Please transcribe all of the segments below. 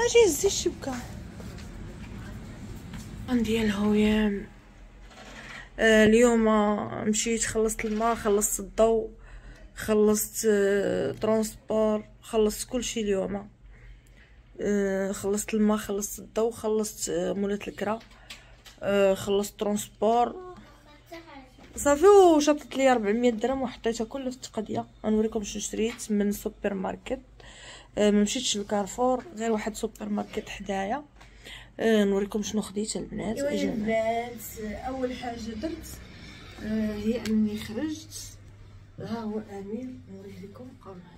أجي هزي الشبكه عندي الهويام آه اليوم مشيت خلصت الماء خلصت الضوء خلصت آه transport خلصت كل شيء اليوم. آه خلصت الماء خلصت الضوء خلصت آه مولات الكرا آه خلصت transport. صافي وشطت لي 400 درهم وحطيتها كلها في التقضية. غنوريكم شنو شريت من سوبر ماركت. آه ما مشيتش للكارفور غير واحد سوبر ماركت حدايا. آه نوريكم شنو خديت البنات. أيوا. البنات أول حاجة درت آه، هي أني خرجت. ها هو أمير نوريه لكم بقاو معايا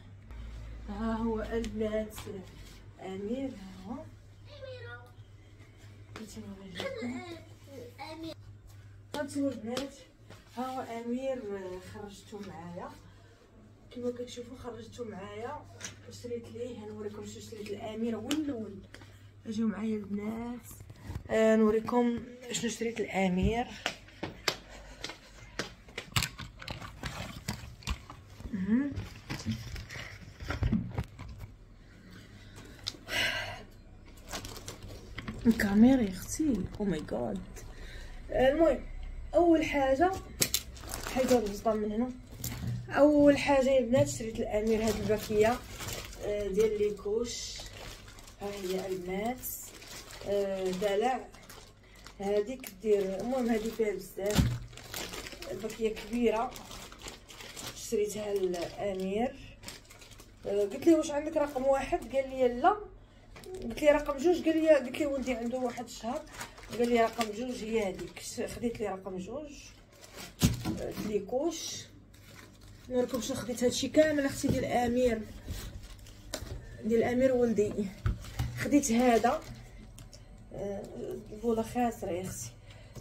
ها هو البنات أمير ها هو. هانتوما البنات ها هو أمير آه، خرجتو معايا. كما كتشوفوا خرجتو معايا شريت ليه نوريكم شنو شريت الامير هو الأول أجيو معايا البنات. آه نوريكم شنو شريت الامير. الكاميرا يا أختي. oh my God المهم أول حاجة حيدوا البسطه من هنا. أول حاجة يا بنات شريت الامير هاد الباكية آه، ديال les couches ها هي البنات آه، دلع. هذيك دير المهم هذه فيها بزاف. الباكيه كبيرة. شريتها الامير آه، قلت لي واش عندك رقم واحد؟ قال لي لا. قلت لي رقم جوج. قال لي قلت لي ولدي عنده واحد الشهر. قال لي رقم جوج هي هذيك خديت لي رقم جوج. آه، ليكوش نوريكم شنو خديت. هادشي كامل أختي ديال امير ديال امير ولدي. خديت هذا. آه، البوله خاسرة يا أختي.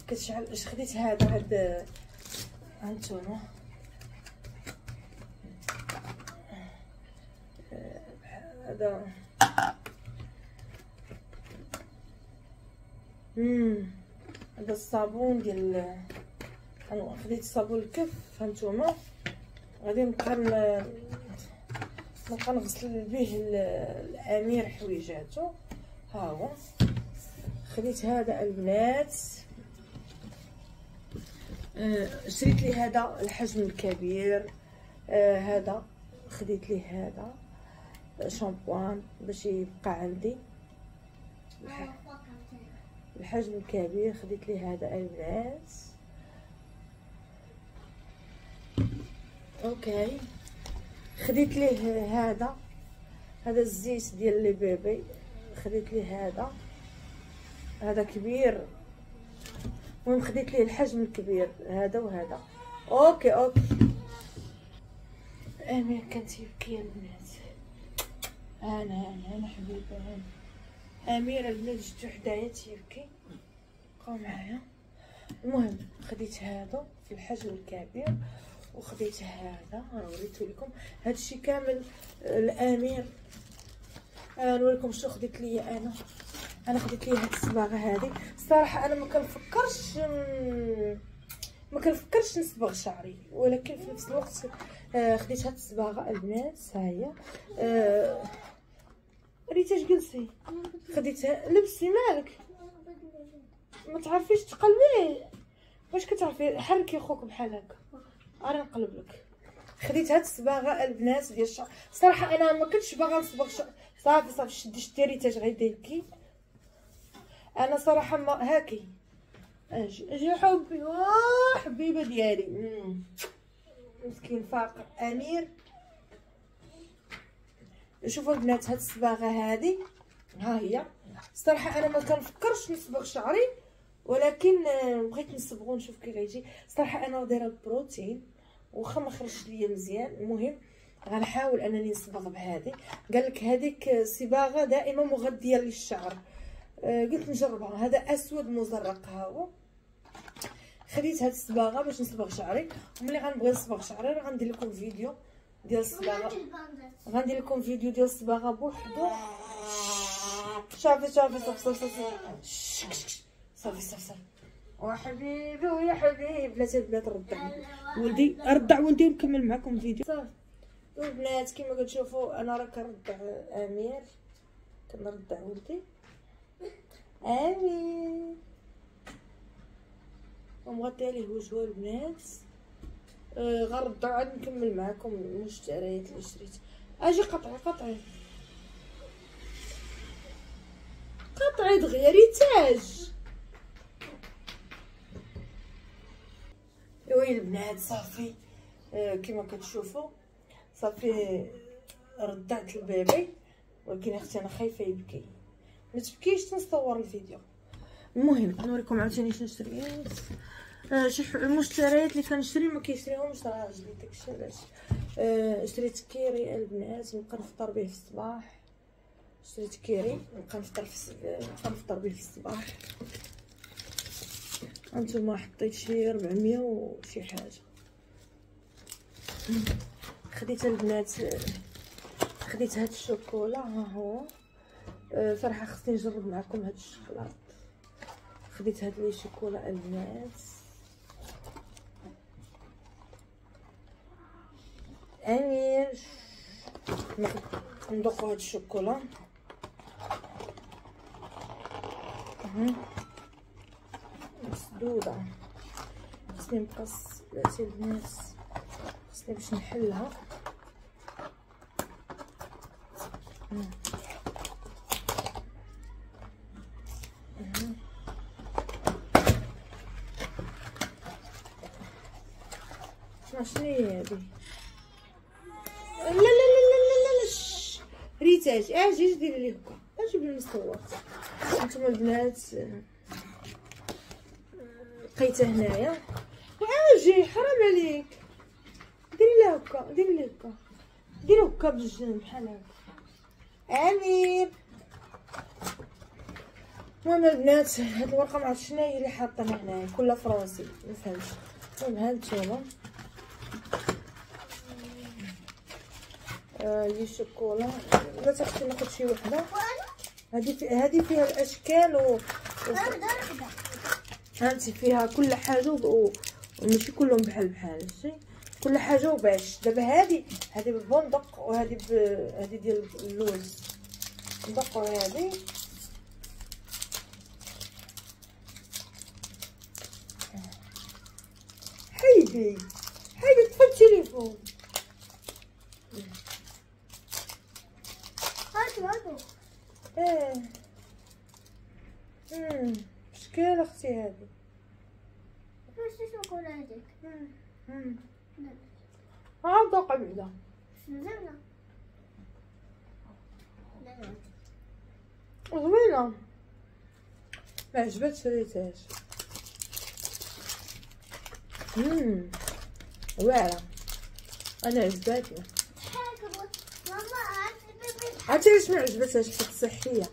كتشعل اش خديت هذا؟ هاد آه، هانتوما. آه، هذا. هذا الصابون ديال خديت صابون الكف هانتوما. غادي نبقى نبقى نغسل به ال- الامير حويجاتو. ها هو. خديت هذا البنات. آه، شريت لي هذا الحجم الكبير. آه، هذا. خديت لي هذا. شامبوان باش يبقى عندي. الح- الحجم الكبير. خديت لي هذا البنات. OK. خديت ليه هذا؟ هذا الزيت ديال les bébés. خديت ليه هذا. هذا كبير. المهم خديت ليه الحجم الكبير هذا وهذا. OK OK. امير كانت يبكي البنات. أنا أنا أنا حبيبة أنا. امير البنات جبتو حدايا تيبكي. بقاو معايا. المهم خديت هذا في الحجم الكبير. وخديت هذا وريته لكم. هادشي كامل الأمير. أنا نوريكم شنو خديت ليا أنا. أنا خديت ليا هاد الصباغة هذه الصراحه أنا ما كنفكرش ما كنفكرش نصبغ شعري. ولكن في نفس الوقت آه خديت هاد الصباغة البنات ها هي. آه ريتا اش جلسي خديتها لبسي مالك. ما تعرفيش تقلبي واش كتعرفي؟ حركي خوك بحال هكا. أنا نقلب لك خديت هاد الصباغة البنات ديال الشعر. صراحة أنا ما كنتش باغا نصبغ شعر. صافي صافي شدي شدي ريتا غيديركي أنا صراحة ما هاكي. أجي أجي حبي واه حبيبة ديالي. مسكين فاقر أمير. شوفوا البنات هاد الصباغة هادي. ها هي. صراحة أنا ما كنفكرش نصبغ شعري. ولكن آه، بغيت نصبغو نشوف كي غيجي. صراحة أنا دايره البروتين واخا ما خرجش ليا مزيان. المهم غنحاول أنني نصبغ بهذه قال لك هذيك صباغة دائما مغذية للشعر. آه، قلت نجربها. هذا أسود مزرق ها هو. خديت هاد الصباغة باش نصبغ شعري. وملي غنبغي نصبغ شعري راه غندير لكم فيديو ديال الصباغة. غندير لكم فيديو ديال الصباغة بوحدو. صافي صافي صافي صافي صافي صافي صافي. وحبيبي ويا حبيبي بلاتي البنات رضع ولدي رضع ولدي ونكمل معكم فيديو صافي. البنات كما كتشوفوا أنا راه كنرضع أمير. كنرضع ولدي. امين ومغطي عليه وجهه البنات. آه غنرضعو عاد نكمل معكم المشتريات اللي شريت. أجي قطعي قطعي قطعي دغيا ريتاج ايوا البنات صافي. آه كما كتشوفوا. صافي ردعت البيبي. ولكن أختي أنا خايفة يبكي. ما تبكيش تنصور الفيديو. المهم نوريكم عاوتاني شنو شريت آه شي المشتريات اللي كنشري ما كيشريهمش راجلي داكشي علاش؟ آه شريت كيري البنات نبقى نفطر به في الصباح. شريت كيري نبقى نفطر في نبقى نفطر به في الصباح. هانتوما حطيت شي 400 وشي حاجة. خديت البنات خديت هاد الشوكولا ها هو. أه صراحة خصني نجرب معكم هاد الشوكولاط خديت هاد لي شوكولا البنات. أمير. ندوقو هاد الشوكولا. مسدودة. خصني نقص بلاتي البنات خصني باش نحلها. شنو هي هادي لا لا لا لا لا لا. ريتاج. أجي ديري لي هكا. أجيب لي المصور أنتم البنات لقيتها هنايا. أجي حرام عليك. ديري لها هكا ديري لي هكا. ديري هكا بالجنب بحال هكا. أمير. المهم البنات هاد الورقة معرفت شنو هي اللي حاطينها هنايا كلها français مفهمتش المهم هانتوما آه les chocolats. لا تاخدي ناخد شي وحدة. هذه في هذه فيها الأشكال و هانتي فيها كل حاجة و... وماشي كلهم بحال بحال شي كل حاجة وباش دابا هذه هذه بالبندق وهذه ب... هذه ديال اللوز. ندقوا هذه حيدي حيدي طفي التليفون. إيه. امم شكال أختي هذه؟ امم عاد قبيله زوينة. ما عجبتش ريتاج امم واعرة. أنا عجبتني. عرفتي علاش ما عجبتهاش؟ صحية.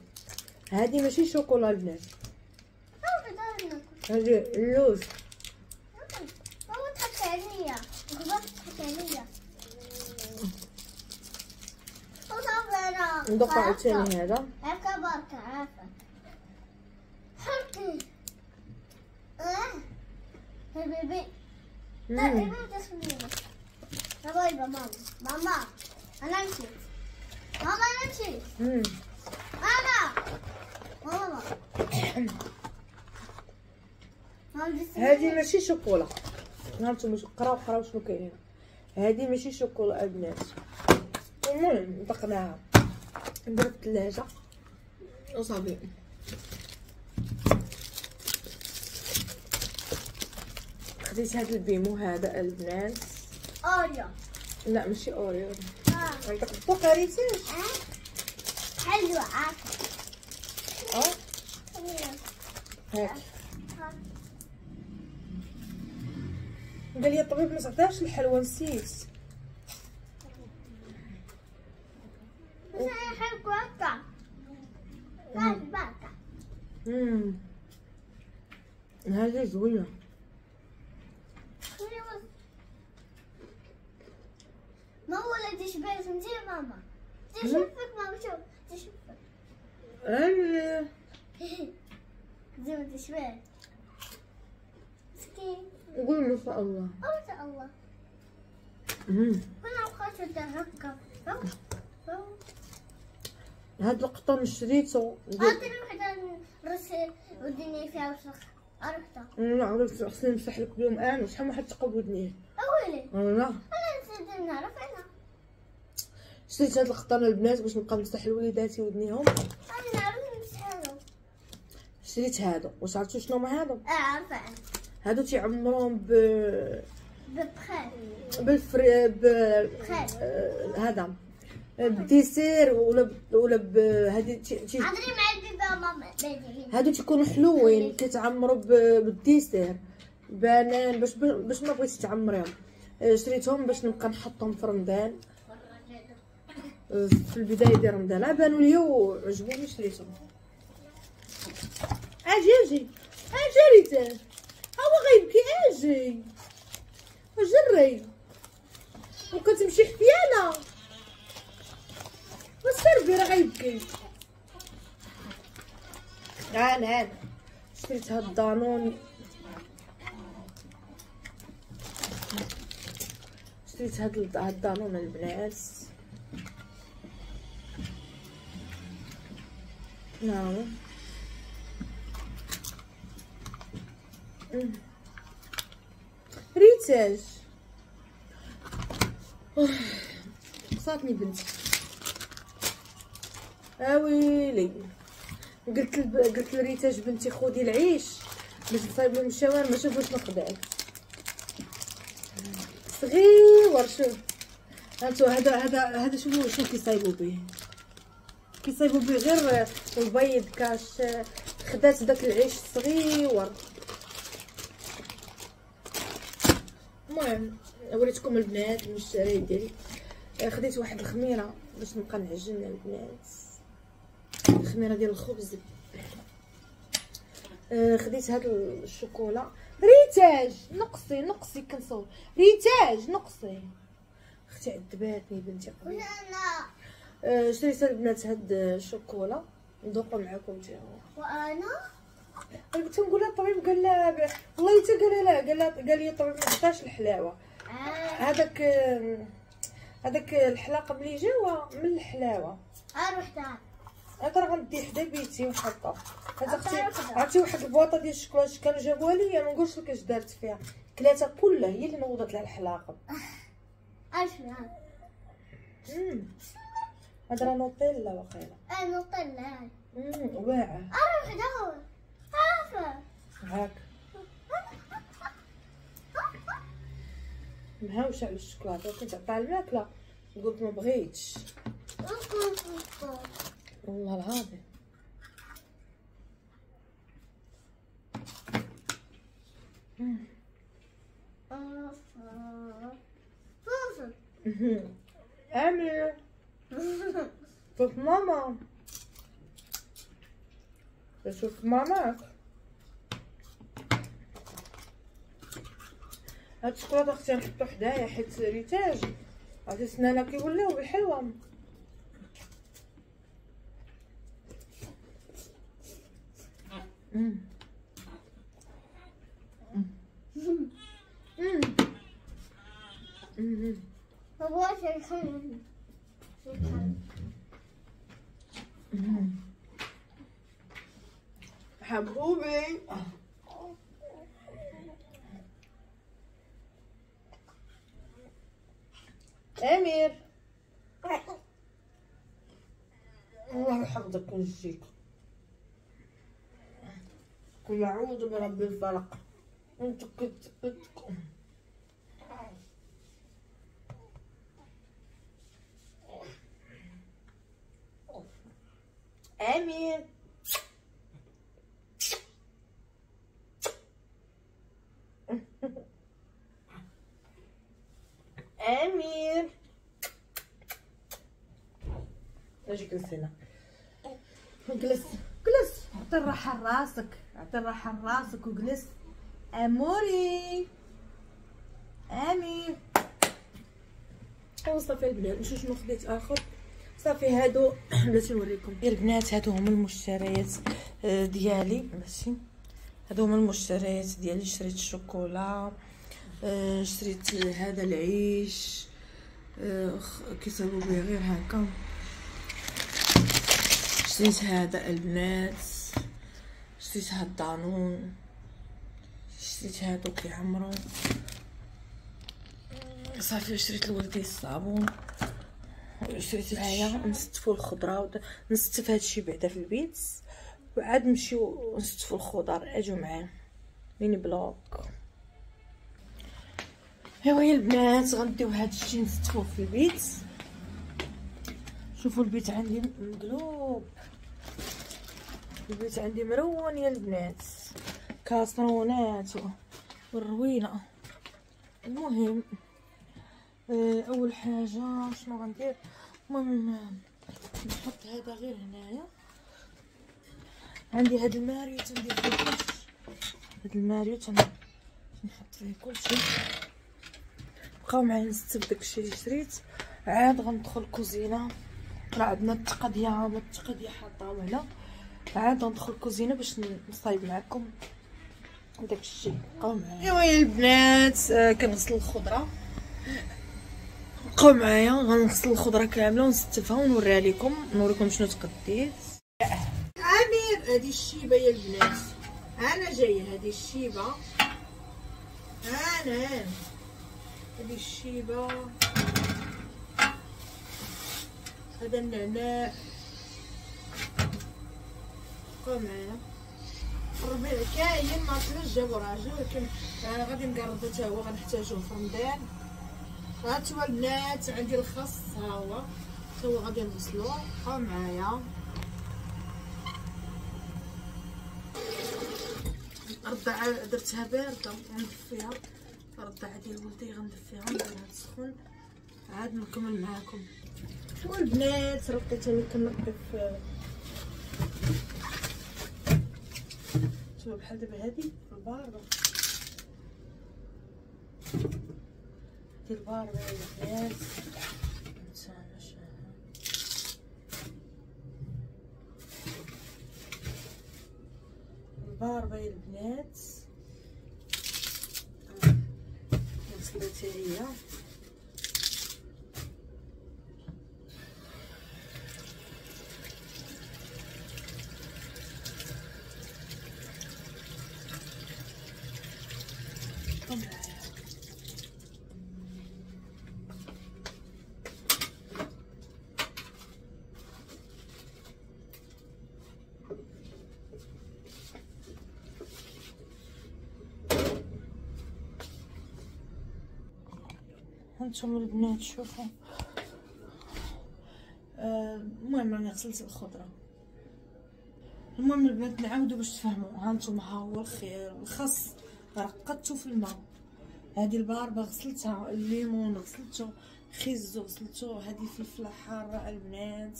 هذه ماشي شوكولا البنات. هذه اللوز ندق عاوتاني هذا هكا بركة عافا حركي آه حبيبي لا. ابني تسمينه باي ماما ماما أنا مشيت ماما أنا مشيت. ماما ماما ماما هذه ماشي شوكولا. هانتوما قراو قراو شنو كاين هنا هذه ماشي شوكولا البنات المهم دقناها ندير في الثلاجه وصافي خديت هذا البيمو هذا البنات. أوريو. لا ماشي أوريو. آه. عندك الطوق عافا آه. هاك. قال لي الطبيب ما تعطيهاش الحلوى نسيت. امم هذه زوينه ما هو اللي تشبه فهمتي يا ماما تشوفك ماما شوف تشوفك أنا زي ما تشبه مسكين نقول ما شاء الله ما شاء الله امم كنا اوقات هكا القطن شريته عطيني وحده نرسل ودني فيها وسخ عرفتها نعرف خصني نمسح لك بهم أنا شحال واحد تقب ودنيه اويلي أنا أنا نسيت نعرف أنا شريت هاد القطن البنات باش نبقى نمسح لوليداتي ودنيهم أنا نعرف نمسحهم شريت هادو واش عرفتوا شنو هما هادو آه عارفه أنا هادو تيعمرهم ب ببخير بالفر ب هذا بالديسير ولا. ولا ب هادي تي... تي... عطيني مع البيبا ماما بيبي هادو تيكونوا حلوين كيتعمروا ب... بالديسير. بنان باش باش ما بغيتش تعمريهم. آه، شريتهم باش نبقى نحطهم في رمضان. آه، في البداية ديال رمضان. بانوا ليا وعجبوني شريتهم. أجي أجي. أجي ريتان هو غيبكي. أجي. جري وكتمشي حفيانة. والسربي راه غيبكي عان عان شريت هاد الدانون شريت هاد ال- هاد الدانون البنات. أمم. ريتاج قصاتني بنتي. اويلي قلت لب... قلت لريتاج بنتي خودي العيش. باش نصايب لهم الشاورما ما شوف واش نقدر صغير شوف. هانتو هذا هذا هذا شوفوا شنو كيصايبوا به كيصايبوا به غير البيض كاش خدات داك العيش الصغير المهم وريتكم البنات الشرايط ديالي آه، خديت واحد الخميرة باش نبقى نعجن البنات. الخميره ديال الخبز. آه، خديت هاد الشوكولا. ريتاج! نقصي نقصي كنصور. ريتاج! نقصي. أختي عذباتني بنتي وأنا آه، شريت البنات هاد الشوكولا. ندوقو معاكم تا هو. وأنا؟ أنا كنت نقول لها الطبيب قال لها والله حتى قال لها قال لها قال لي الطبيب ما تعطاش الحلاوة. آه. هذاك هذاك الحلاقه ملي جاوا من الحلاوة. أروح هذا راه غندي حدا بيتي ونحطها هذا عطا أختي. عرفتي واحد البواطة ديال الشكلاط كانوا جابوها لي ما نقولش لك اش دارت فيها. كلاتها كلها هي اللي نوضت لها الحلاقة. أش نعم مم. هذا راه نوتيلا واقيلا. طلع مم، واعر أروح دور عارفة. هاك. مهاوشة على الشكلاط كنت عطاها الماكلة. قلت ما بغيتش. والله العظيم. أمي. شوف ماما. شوف ماماك. هاد الشكلاطة أختي نحطو حدايا حيت ريتاج. عرفتي سنانا كيوليو بالحلوة حبوبي. أمير. الله يحفظك ويجزيك قل أعوذ برب الفلق. انت كنت كنت امير امير أجي جلس هنا جلس. جلس. اعطي الراحة لراسك اعطي الراحة لراسك وجلس. أموري. أمير. وصافي البنات نشوف شنو خديت آخر. صافي هادو. بلاتي نوريكم. يا البنات هادو هما المشتريات آه، ديالي. ماشي. هادو هما المشتريات ديالي. شريت الشوكولا آه، شريت هذا العيش آه، كيصايبوا به غير هكا. شريت هذا البنات. شريت هاد الدانون شريت هادو كيعمرو صافي شريت لولدي الصابون. شريت معايا نستفو الخضرة نستف هادشي بعدا في البيت. وعاد نمشيو نستفو الخضر اجو معايا. ميني بلوك. أيوا يا البنات غنديو هادشي نستفوه في البيت. شوفوا البيت عندي مقلوب. البيت عندي مرون يا البنات. كاسرونات والروينة. المهم آه، أول حاجة شنو غندير؟ المهم نحط هذا غير هنايا. عندي هاد الماريو تندير فيه كلشي. هاد الماريو تنحط فيه كلشي. بقاو معايا نستف داكشي اللي شريت. عاد غندخل الكوزينة. راه عندنا التقضيه التقضيه حاطه هنا. عاد غندخل الكوزينة باش نصايب معكم داكشي بقاو معايا. ايوا يا البنات آه كنغسل الخضرة. بقاو معايا غنغسل الخضرة كاملة ونستفها ونوريها لكم نوريكم شنو تقديت. عامر هذه الشيبة يا البنات. أنا جاية هذه الشيبة. أنا. هذه الشيبة. هذا النعناع. بقاو معايا الربيع كاين ما طلعش جابو راجل ولكن غادي نقربو حتى هو غنحتاجوه في رمضان. هانتوما البنات عندي الخس ها هو. هو غادي نغسلو بقاو معايا. الرضعة درتها باردة غندفيها. الرضعة ديال ولدي غندفيها نديرها تسخن عاد نكمل معاكم. والبنات ربطيت أنا كنظف شوفوا بحال دابا هادي البارده هادي البارده البنات الباربة يا البنات. غسلتها هي هانتوما البنات شوفوا. آه، المهم راني غسلت الخضرة. المهم البنات نعاودو باش تفهموا هانتوما ها هو الخير الخس رقدتو في الماء. هذه الباربة غسلتها الليمون غسلته خيزو غسلته هذه فلفلة حارة البنات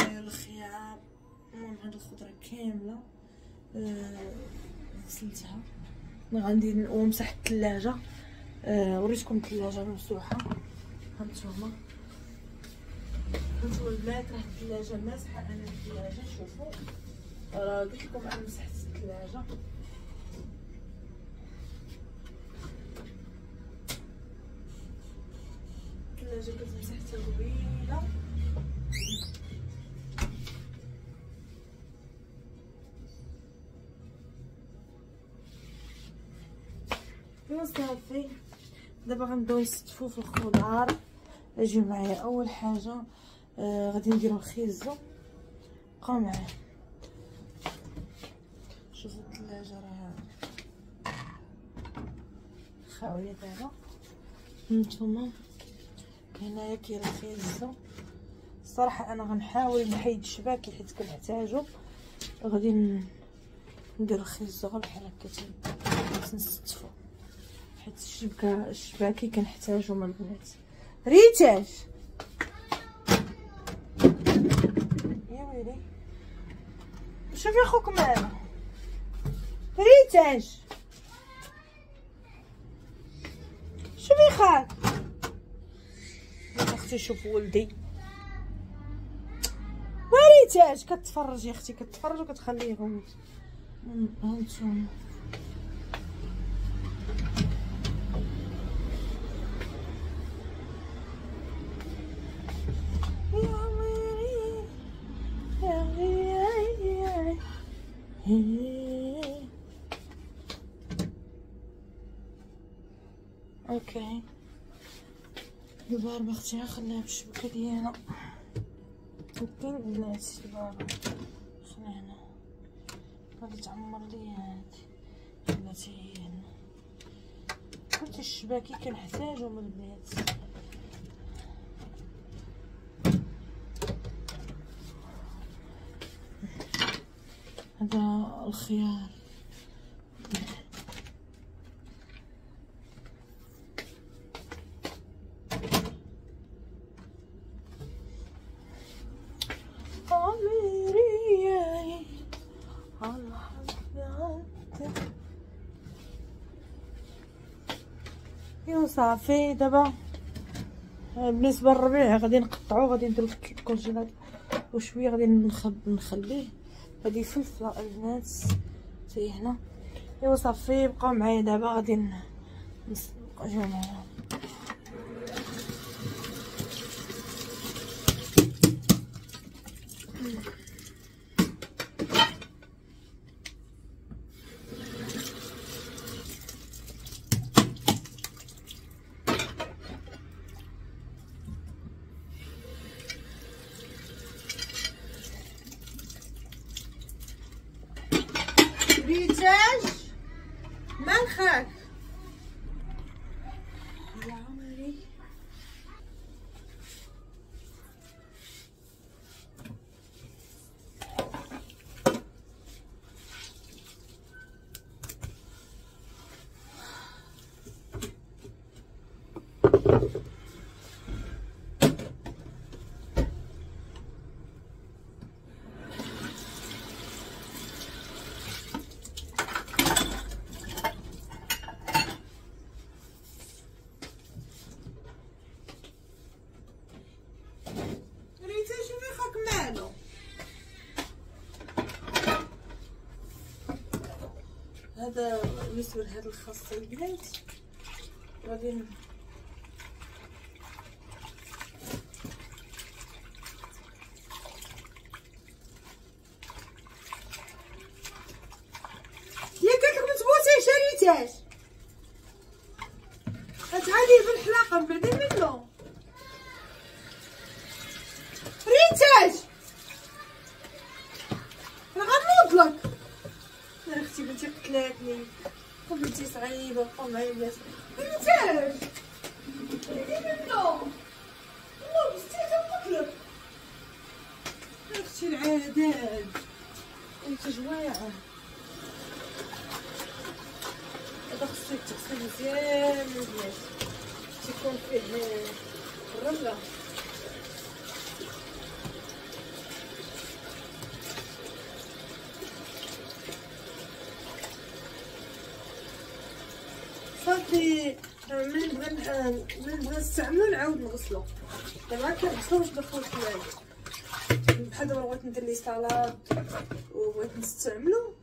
آه، الخيار. المهم هاد الخضرة كاملة آه، غسلتها. غندير ومسح الثلاجة. آه وريتكم الثلاجة مفتوحه هانتوما هانتوما البنات راه الثلاجة ماسحة أنا الثلاجة شوفوا راه قلت لكم أنا مسحت الثلاجة. الثلاجة كنت مسحتها قبيله صافي دابا غنبداو نستفو في الخضار. اجيو معايا اول حاجة آه غادي نديرو الخيزو بقاو معايا. شوفوا الثلاجة راه خاوية دابا. نتوما هنايا كاين الخيزو الصراحه أنا غنحاول نحيد الشباكي حيت كنحتاجو. غادي ندير الخيزو غير بحال هكا نستفو حيت الشبكه الشباكي كنحتاجو من البنات. ريتاج يا ويلي. شوفي خوك معنا ريتاج شوفي خال أختي شوف ولدي. وريتاج كتفرج يا أختي كتفرج وكتخليه يغوت هانتوما دابا أختي خليها بالشبكه ديالها وكاين البنات دابا خلينا غادي تعمر لي هادي بلاتي هي هنا قلت الشباكي كنحتاجهم البنات هذا الخيار عمري على حبيبتي ايوا صافي. دابا بالنسبة للربيع غادي نقطعو غادي نديرو في الكونجيلاتور وشوية غادي نخليه. هادي فلفلة البنات حتى هنا إيوا صافي بقاو معايا دابا غادي نبقاو جاو معايا ريتاج منخك يا عمري ريتاج شوفي خاك مالو هذا بالنسبة لهذا الخاص البنات غادي ن- يا قلت لك ما تبوسيش يا ريتاج غتعادي بالحلاقه من بعد منو ريتاج أنا غنوض لك يا أختي قتلاتني بنتي صعيبه بقاو معايا الناس ريتاج عادي منو والله بستيت نقتلك يا أختي العادات. أنت جواعه هذا خصو يتغسل مزيان البنات تيكون فيه الرمله صافي من بغا نستعملو نعاود نغسلو. دابا كنغسلو باش ندخلو الماء بحال دابا بغيت ندير لي سالاد وبغيت نستعملو.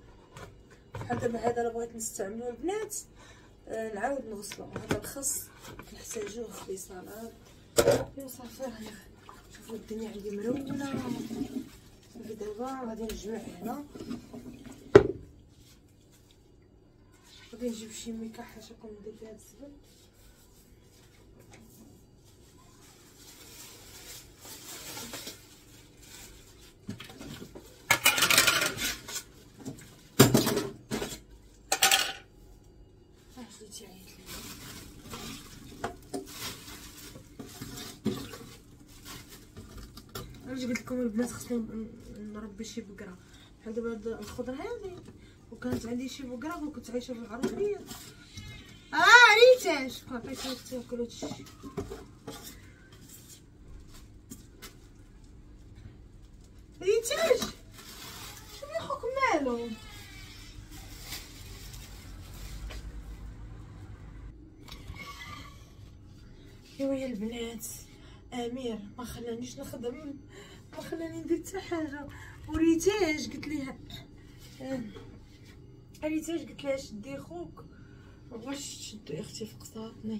بحال دابا هذا أنا بغيت نستعملو البنات. آه، نعاود نغسلو. هذا الخس كنحتاجوه في لي سالاد ايوا صافي شوفوا الدنيا عندي مرونه صافي دابا غادي نجمع هنا. غادي نجيب شي ميكا حاجة كون ندير فيها الزبل آه جيتي عيط لي أنا قلت لكم البنات خصني نربي شي بقرة. بحال دابا هاد الخضرة هادي. وكانت عندي شي بقرة وكنت عايشة في العربيه آه ريتاج عطيتها تاكل هادشي خوك مالو؟ ايوا يا البنات آمير ما خلانيش نخدم. ما خلاني ندير حتى حاجة. وريتاج قلت ليها. آه، ريتاج قلت لها شدي خوك. واش تشدو أختي في قصاتني؟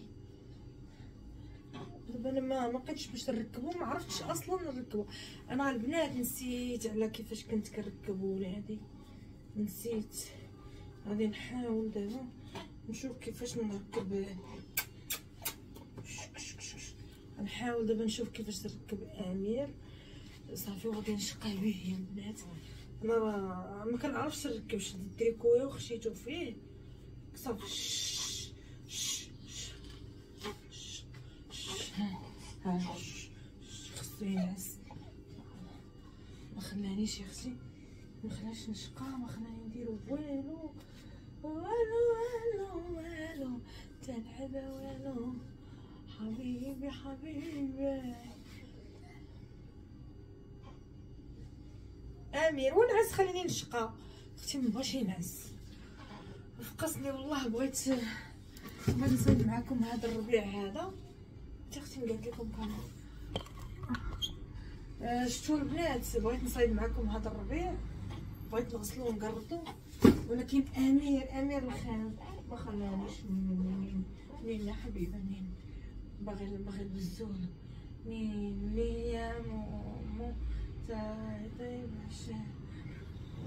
دابا أنا ما لقيتش باش نركبو ما عرفتش أصلا نركبو. أنا البنات نسيت على كيفاش كنت كنركبو ولادي نسيت. غادي نحاول دابا نشوف كيفاش نركب. نحاول دابا نشوف كيفاش نركب أمير. صافي وغادي نشقى به يا البنات أنا راه ما كنعرفش نركب شد التريكوي وخشيتو فيه. صافي. خصو ينعس ما خلانيش يا أختي. ما خلاش نشقى ما خلاني ندير والو والو والو والو. تلعب والو. حبيبي حبيبي. امير ونعس خليني نشقى. أختي مبغاش ينعس. فقسني والله بغيت بغيت نصيد معاكم هذا الربيع هذا. حتى أختي قالت لكم كان. آه، شفتوا البنات؟ بغيت نصيد معاكم هذا الربيع. بغيت نغسلو ونقرطو ولكن امير امير الخان ما خلانيش نين حبيبة نين باغي باغي البزول نين نين يا مومو تاي طيب عشان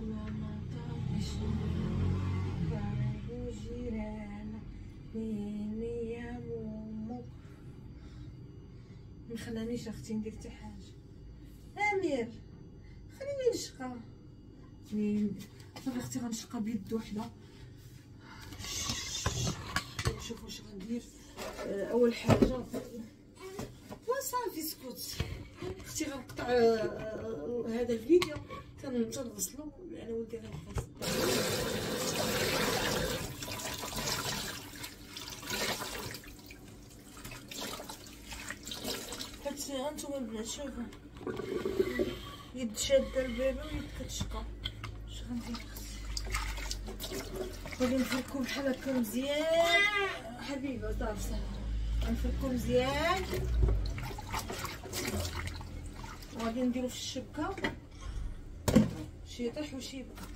ماما طايش باغي جيران نين يا مومو ما خلانيش أختي ندير حتى حاجة أمير خليني نشقى. صافي أختي غنشقى بيد وحده نشوف واش غندير. آه، أول حاجة وصافي سكوت. أختي غنقطع آه، آه، هذا الفيديو تن- تنغسلو يعني ولدي غيغسل حيت هانتوما البنات شوفوا يد شاده البيبي ويد كتشقى. اش غندير؟ غادي نفركو بحال هكا مزيان. حبيبة صافي صافي غنفركو مزيان. وغادي نديرو في الشبكة. شي يطيح وشي يبقى.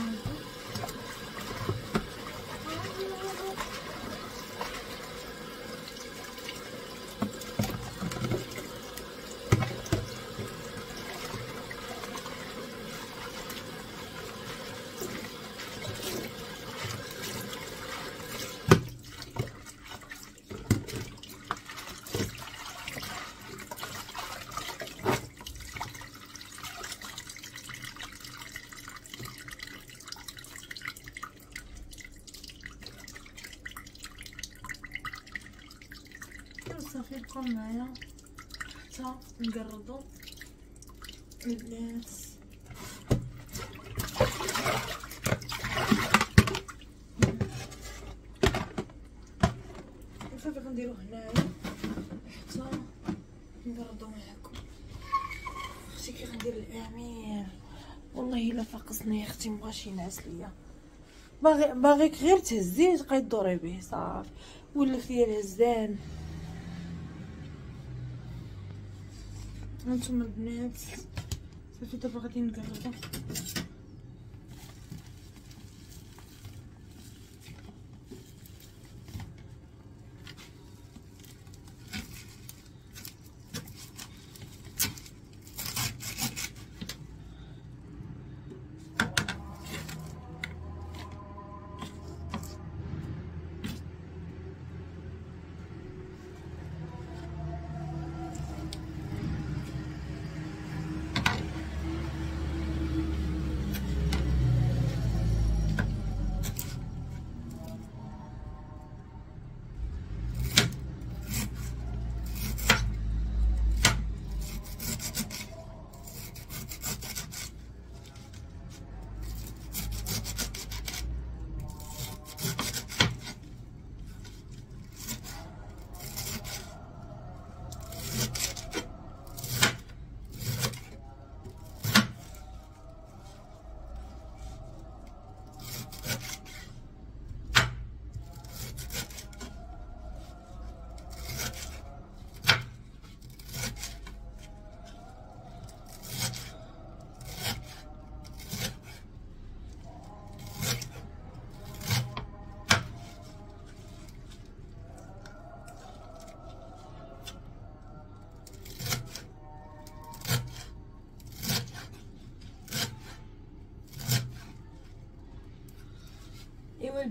نقرضو البنات صافي غنديرو هنايا؟ حتى نقرضو معاكم أختي كي غندير الامير. والله الا فاقصني يا أختي مبغاش ينعس ليا. باغي باغيك غير تهزيه تبقاي تدوري به صافي. ولف ليا الهزان. هانتوما البنات صافي دابا غادي نقربو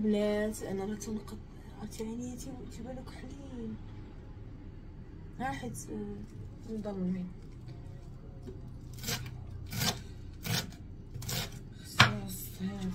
البنات أنا راه تنقد عرفتي عينيا تيبان لك حلين ها حيت آه، مظلمين خصوص هذا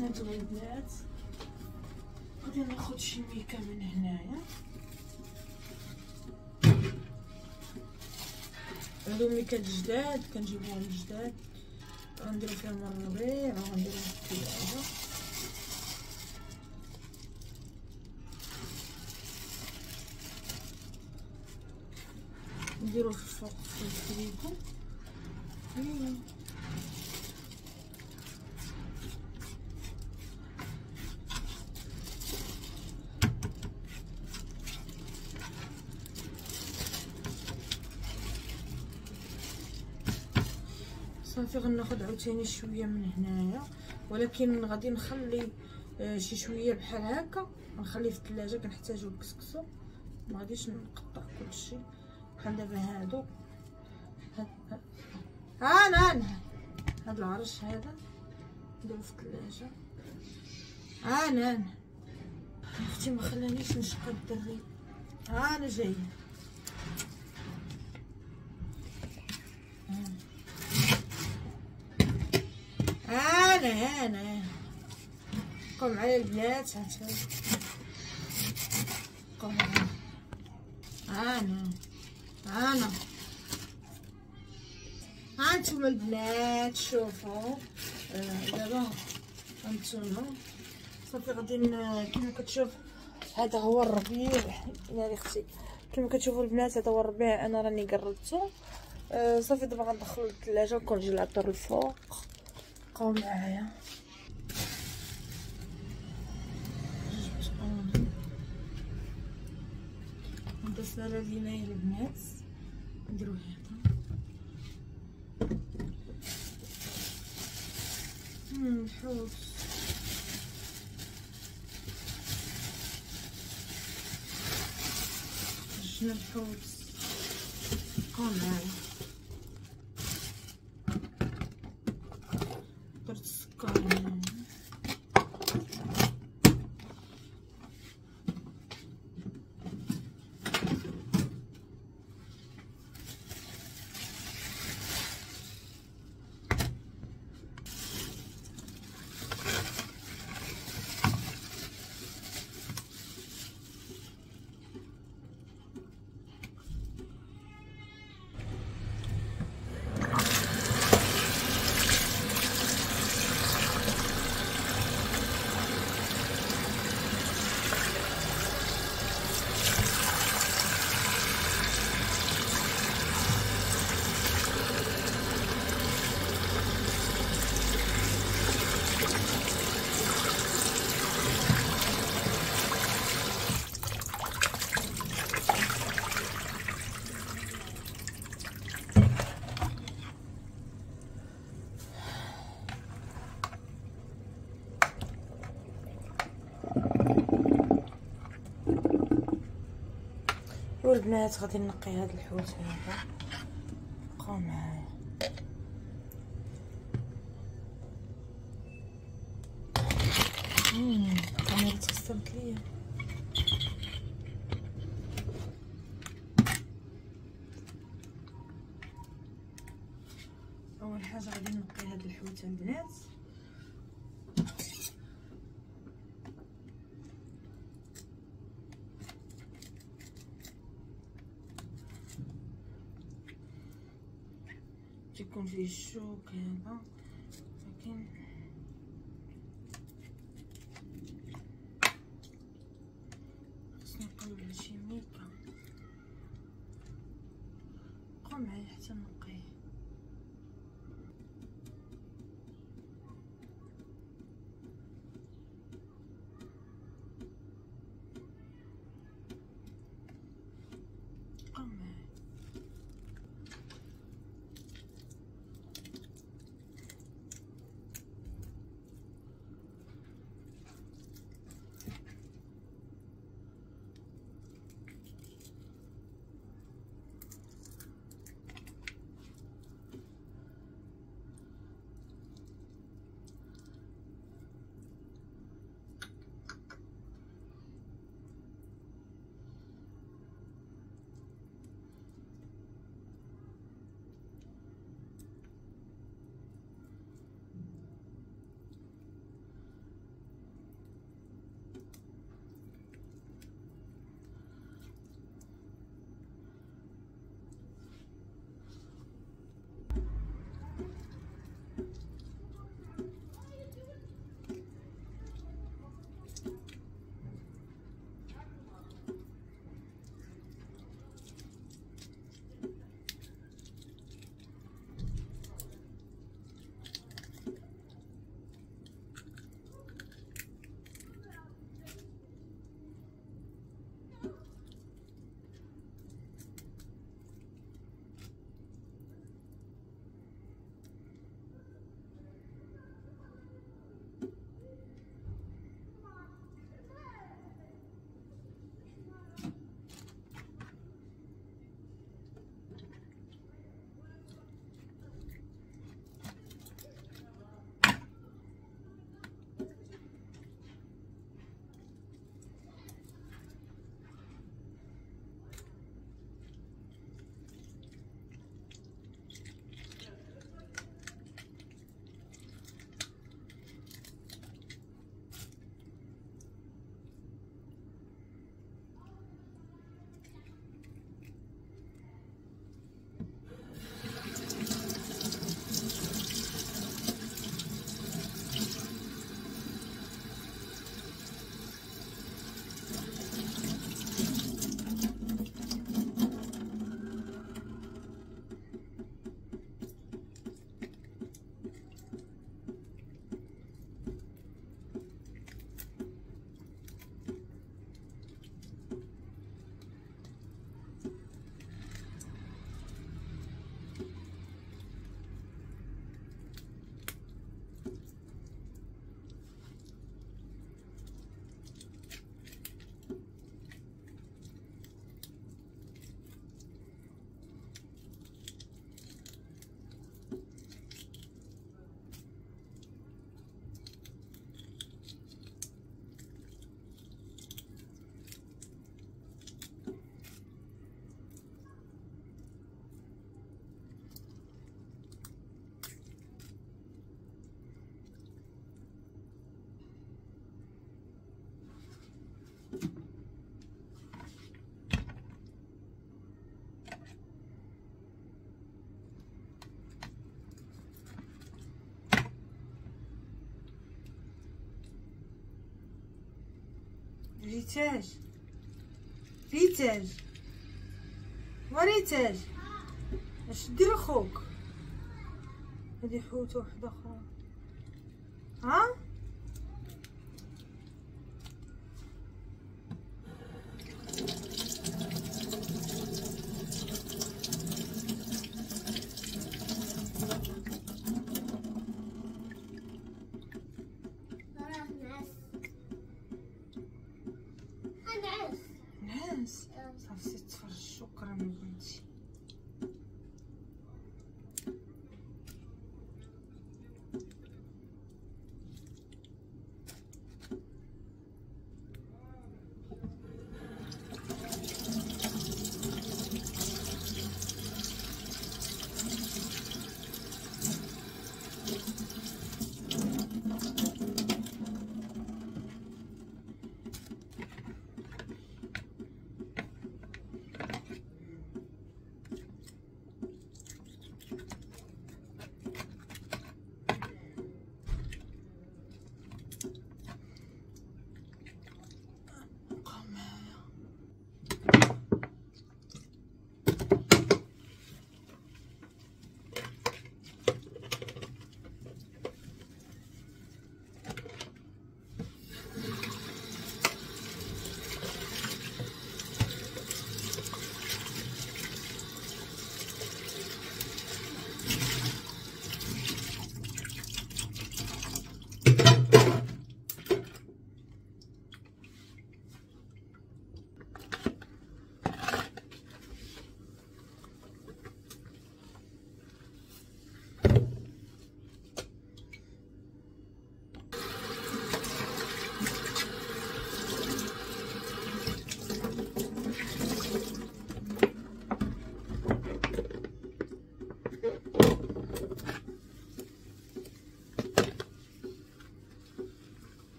هادو البنات غادي ناخد شي ميكا من هنايا هادو ميكات جداد كنجيبوهم جداد غنديرو فيهم الربيع وغنديرو في الثلاجة نديرو في الفوق في الفريكو صافي غناخد عاوتاني شوية من هنايا. ولكن غادي نخلي آه، شي شوية بحال هكا. نخليه في الثلاجة كنحتاجو الكسكسو ما غاديش نقطع كلشي بحال دابا هادو. هاد ها أنا أنا هاد العرش هذا نديرو في الثلاجة. أنا أنا أختي ما خلانيش نشق الدري ها أنا جاية. أنا أنا. قوم معايا البنات هانتوما قوم أنا أنا. هانتوما البنات شوفوا. آه، دابا هانتوما صافي غادي كيما كتشوف هذا هو الربيع. ناري أختي كيما كتشوفوا البنات هذا هو الربيع. أنا راني قربته آه، صافي دابا غندخلو للثلاجه والكونجيلاتور الفوق. بقاو معايا هذا سالة لينا يا البنات نديرو هذا الحوت شنو الحوت بقاو معايا درت السكر هنا. والبنات غادي نقي هاد الحوت هذا. بقاو معايا. الكاميرا تكسرت ليا. أول حاجة غادي نقي هاد الحوت البنات. تيكون فيه الشوك هذا لكن ريتاج ريتاج وريتاج اش دير خوك هادي حوتة وحدة أخرى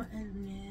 my then.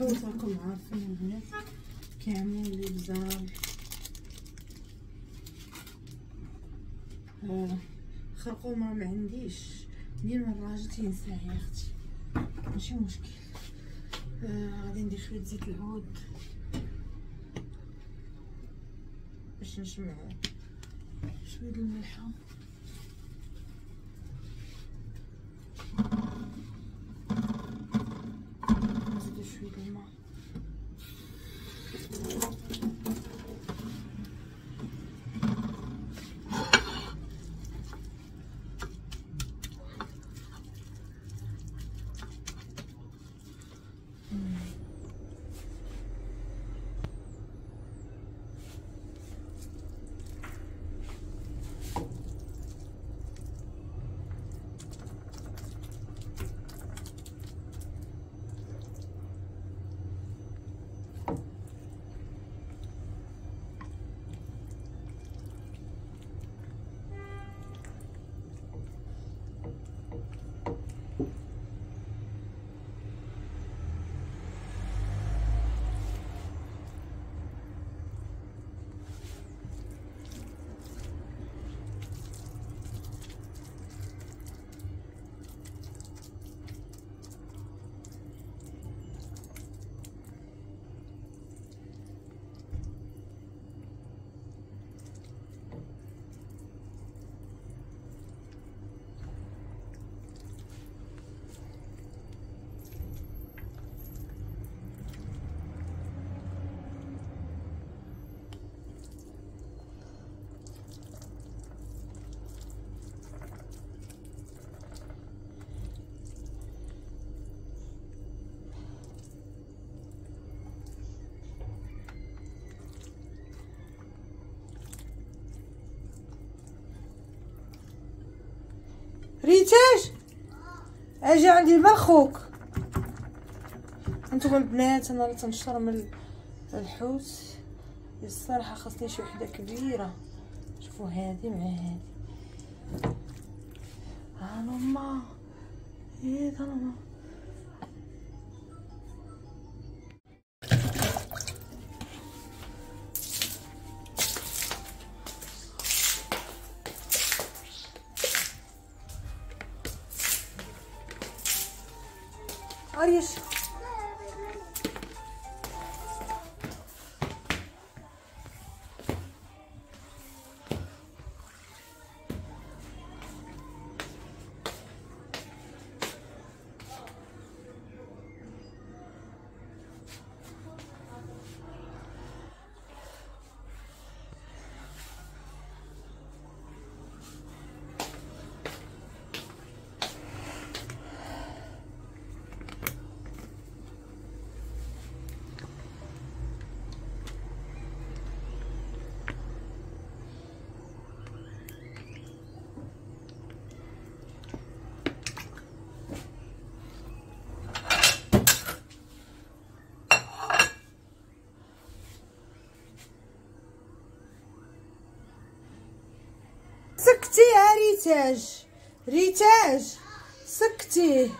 الحوت راكم عارفين البنات كاملين لي بزاف آه، خرقومه ما عنديش. ديما الراجل تينساه يا أختي؟ ماشي مشكل. آه، غادي ندير شوية زيت العود. باش نجمعو شوية الملحة. ريتاج؟ أجي عندي البرخوك أنتم البنات أنا راه تنشرم الحوت. الصراحة خاصني شي وحدة كبيرة. شوفوا هذه مع هذه ها ماما إيه ماما ريتاج ريتاج سكتي.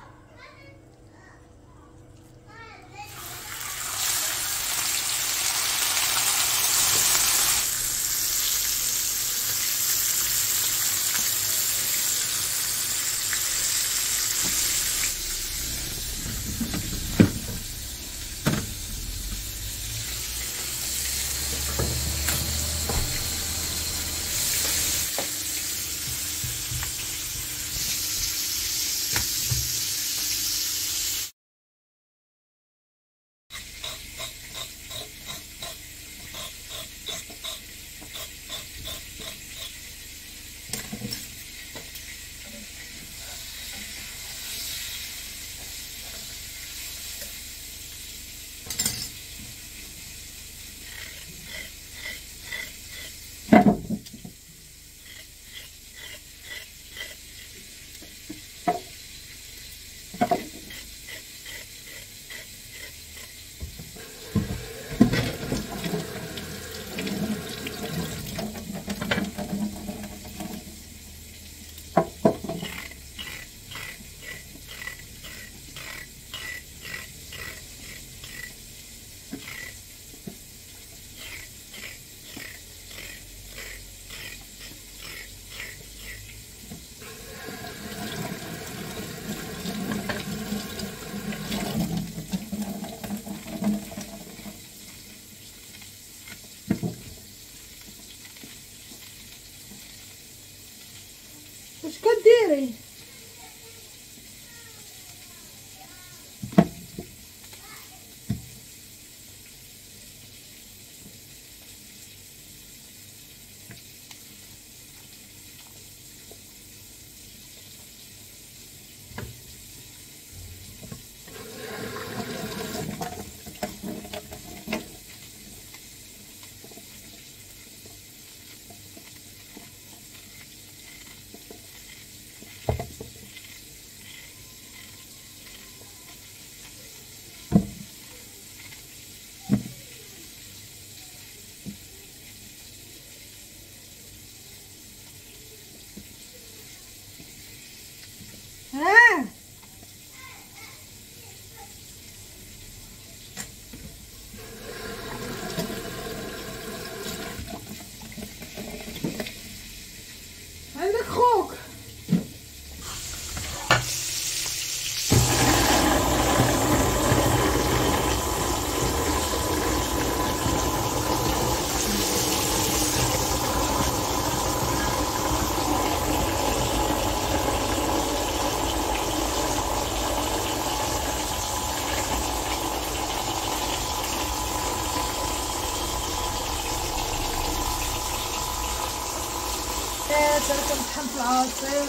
كنطحن في العصير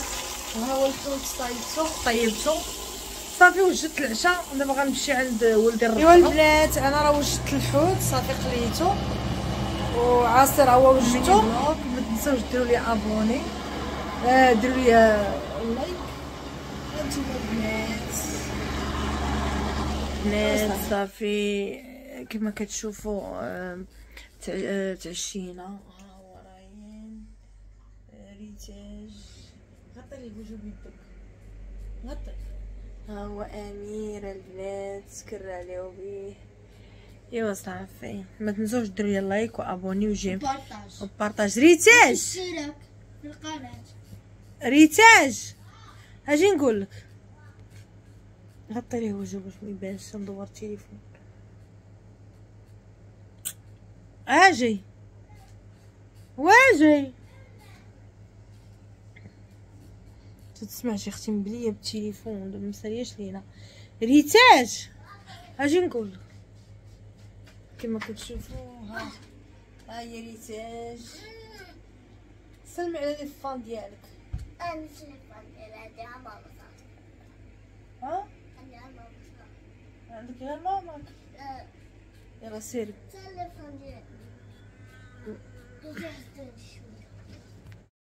وها هو الحوت طيبتو صافي وجدت العشاء. دابا غنمشي عند ولدي الربع أيوا البنات أنا راه وجدت الحوت. صافي قليتو وعصير هو وجدتو ما تنساوش ديروا لي أبوني. آه ديروا لي لايك البنات بنات. صافي. كما كتشوفوا آه، آه، تعشينا. ريتاج غطي لي بوجه بيدك غطي ها هو أمير البنات سكر عليه بيه. ايوا صافي. ما تنسوش ديروا لي like و abonnez و j'aime. partage و partage. ريتاج! اشترك في القناة. ريتاج! أجي نقول لك. غطي ليه وجهه باش ما يبانش ندور التليفون أجي. واجي. تسمعش أختي مبليه بالتليفون دابا مسالياش لينا ريتاج! أجي نقول كما كتشوفوا ها. ها هي ريتاج. سلمي على لي فان ديالك. أنا عندي ماما. صافي ها عندي ماما. صافي عندك غير ماماك يلا سيري ديالي كيجهزوني شوي